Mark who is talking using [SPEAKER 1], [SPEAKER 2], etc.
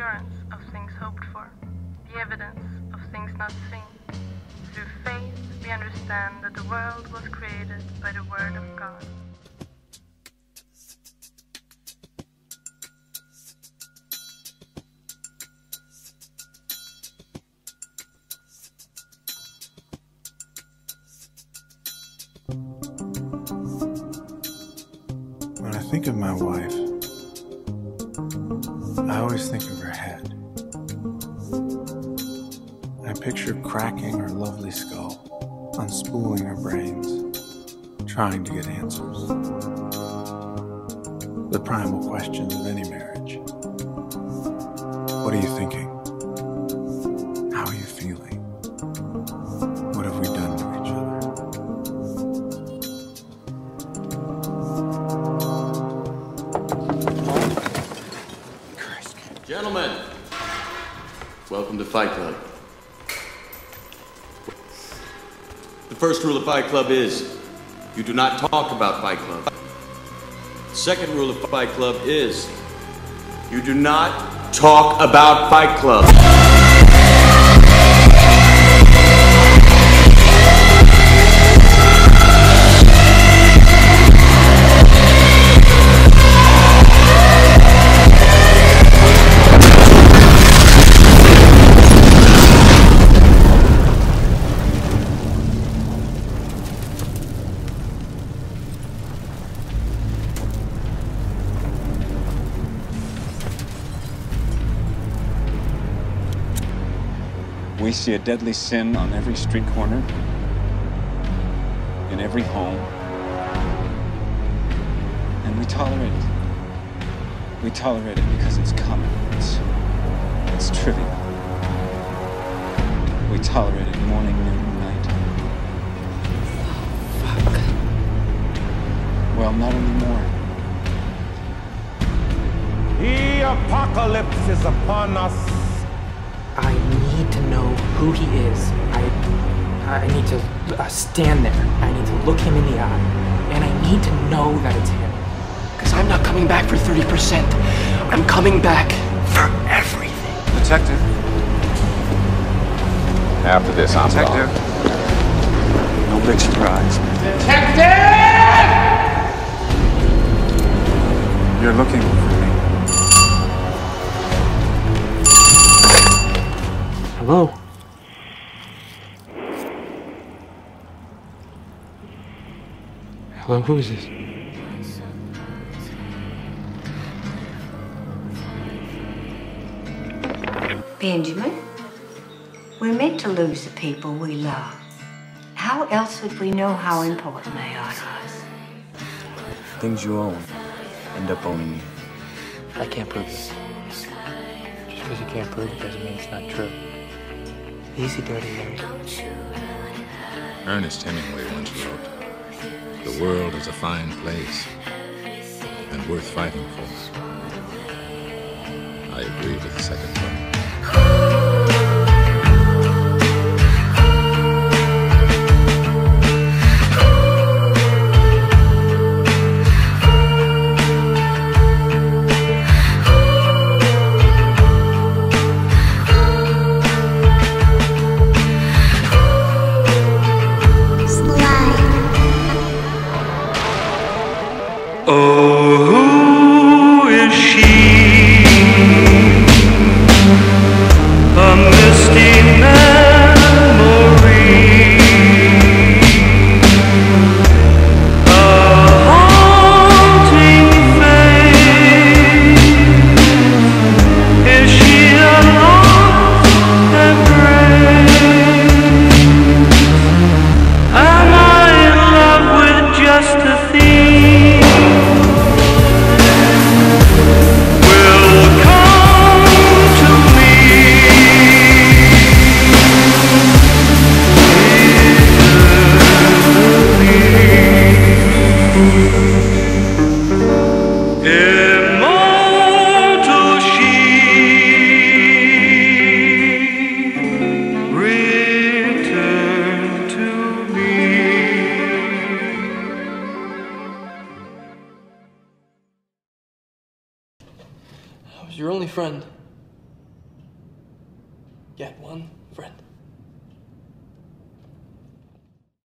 [SPEAKER 1] assurance of things hoped for, the evidence of things not seen. Through faith, we understand that the world was created by the Word of God.
[SPEAKER 2] When I think of my wife, I always think of picture cracking her lovely skull, unspooling her brains, trying to get answers. The primal questions of any marriage. What are you thinking? How are you feeling? What have we done to each other?
[SPEAKER 3] Gentlemen, welcome to Fight Club. The first rule of Fight Club is you do not talk about Fight Club. Second rule of Fight Club is you do not talk about Fight Club.
[SPEAKER 4] We see a deadly sin on every street corner, in every home, and we tolerate it. We tolerate it because it's common. It's, it's trivial. We tolerate it morning, noon, and night. Oh, Fuck. Well, not anymore.
[SPEAKER 5] The apocalypse is upon us.
[SPEAKER 6] I need to know who he is. I, I need to uh, stand there. I need to look him in the eye, and I need to know that it's him.
[SPEAKER 7] Because I'm not coming back for 30%. I'm coming back for everything.
[SPEAKER 4] Detective.
[SPEAKER 8] After this, I'm
[SPEAKER 4] Detective.
[SPEAKER 8] gone.
[SPEAKER 4] No big surprise. Detective! You're looking
[SPEAKER 6] Hello? Hello, who is this?
[SPEAKER 9] Benjamin, we're meant to lose the people we love. How else would we know how important they are to us?
[SPEAKER 4] Things you own end up owning you.
[SPEAKER 6] I can't prove it. Just because you can't prove it doesn't mean it's not true. Easy, dirty Harry.
[SPEAKER 8] Ernest Hemingway once wrote, The world is a fine place and worth fighting for. I agree with the second part.
[SPEAKER 7] was your only friend.
[SPEAKER 10] Yet one friend.